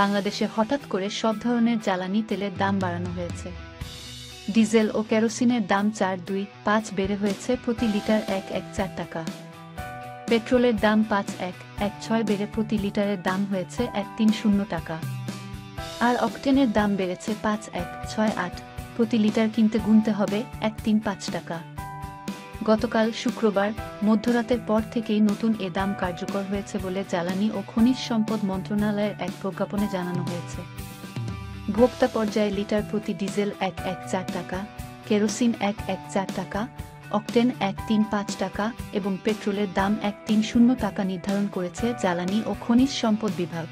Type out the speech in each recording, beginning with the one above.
বাংলাদেশে হঠাৎ করে সব ধরনের জ্বালানি তেলের দাম বাড়ানো হয়েছে। ডিজেল ও কেরোসিনের দাম চার, দুই, পাঁচ বেড়ে হয়েছে প্রতি লিটার এক এক, চার টাকা। পেট্রোলের দাম পাঁচ, এক এক, ছয় বেড়ে প্রতি লিটারের দাম হয়েছে এক, তিন, শূন্য টাকা। আর অকটেনের দাম বেড়েছে পাঁচ, এক, ছয়, আট, প্রতি লিটার কিনতে গুনতে হবে এক, তিন, পাঁচ টাকা। গতকাল শুক্রবার, মধ্যরাতের পর থেকেই নতুন এ দাম কার্যকর হয়েছে বলে জ্বালানি ও খনিজ সম্পদ মন্ত্রণালয়ের এক প্রজ্ঞাপনে জানানো হয়েছে। ভোক্তা পর্যায়ে লিটার প্রতি ডিজেল এক এক চার টাকা, কেরোসিন এক এক চার টাকা, অকটেন এক তিন পাঁচ টাকা এবং পেট্রোলের দাম এক তিন শূন্য টাকা নির্ধারণ করেছে জ্বালানি ও খনিজ সম্পদ বিভাগ।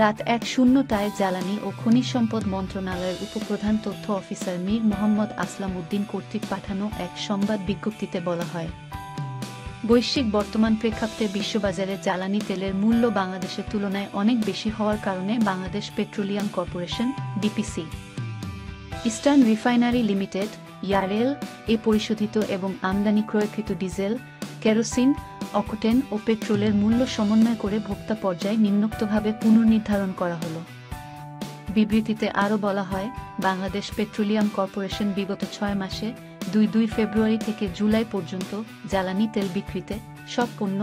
রাত এক শূন্যটায় জ্বালানি ও খনিজ সম্পদ মন্ত্রণালয়ের উপপ্রধান তথ্য অফিসার মীর মোহাম্মদ আসলাম উদ্দিন কর্তৃক পাঠানো এক সংবাদ বিজ্ঞপ্তিতে বলা হয়। বৈশ্বিক বর্তমান প্রেক্ষাপটে বিশ্ববাজারে জ্বালানি তেলের মূল্য বাংলাদেশের তুলনায় অনেক বেশি হওয়ার কারণে Bangladesh petroleum corporation DPC eastern refinery limited, ERL, এ পরিশোধিত এবং আমদানি ক্রয়কৃত ডিজেল, কেরোসিন অকটেন ও পেট্রোলের মূল্য সমন্বয় করে ভোক্তা পর্যায়ে নিম্নোক্তভাবে পুনর্নির্ধারণ করা হলো। বিবৃতিতে আরও বলা হয়, বাংলাদেশ পেট্রোলিয়াম কর্পোরেশন বিগত ছয় মাসে দুই দুই ফেব্রুয়ারি থেকে জুলাই পর্যন্ত জ্বালানি তেল বিক্রিতে সব পণ্য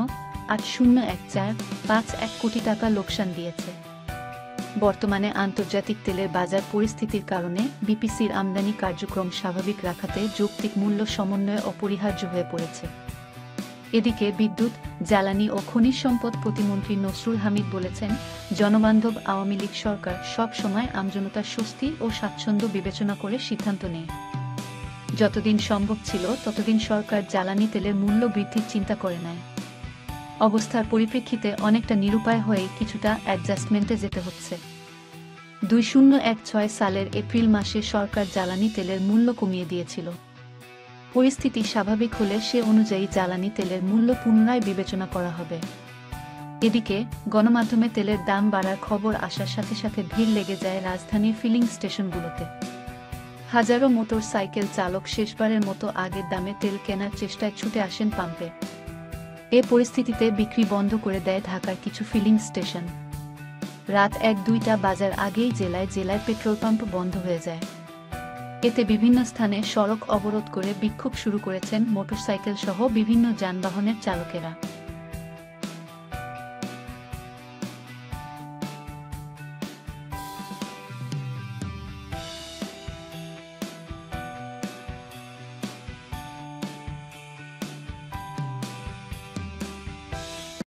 আট শূন্য এক চার পাঁচ এক কোটি টাকা লোকসান দিয়েছে। বর্তমানে আন্তর্জাতিক তেলের বাজার পরিস্থিতির কারণে বিপিসির আমদানি কার্যক্রম স্বাভাবিক রাখাতে যৌক্তিক মূল্য সমন্বয় অপরিহার্য হয়ে পড়েছে। এদিকে বিদ্যুৎ, জ্বালানি ও খনিজ সম্পদ প্রতিমন্ত্রী নসরুল হামিদ বলেছেন, জনবান্ধব আওয়ামী লীগ সরকার সব সময় আমজনতার স্বস্তি ও স্বাচ্ছন্দ্য বিবেচনা করে সিদ্ধান্ত নেয়। যতদিন সম্ভব ছিল, ততদিন সরকার জ্বালানি তেলের মূল্য বৃদ্ধির চিন্তা করে নেয়। অবস্থার পরিপ্রেক্ষিতে অনেকটা নিরুপায় হয়ে কিছুটা অ্যাডজাস্টমেন্টে যেতে হচ্ছে। দুই শূন্য এক ছয় সালের এপ্রিল মাসে সরকার জ্বালানি তেলের মূল্য কমিয়ে দিয়েছিল। পরিস্থিতি স্বাভাবিক হলে সে অনুযায়ী জ্বালানি তেলের মূল্য পুনরায় বিবেচনা করা হবে। এদিকে, গণমাধ্যমে তেলের দাম বাড়ার খবর আসার সাথে সাথে ভিড় লেগে যায় রাজধানীর ফিলিং স্টেশনগুলোতে। হাজারো মোটর সাইকেল চালক শেষবারের মতো আগের দামে তেল কেনার চেষ্টায় ছুটে আসেন পাম্পে। এ পরিস্থিতিতে বিক্রি বন্ধ করে দেয় ঢাকার কিছু ফিলিং স্টেশন। রাত এক দুইটা বাজার আগেই জেলায় জেলায় পেট্রোল পাম্প বন্ধ হয়ে যায়। এতে বিভিন্ন স্থানে সড়ক অবরোধ করে বিক্ষোভ শুরু করেছেন মোটরসাইকেল সহ বিভিন্ন যানবাহনের চালকেরা।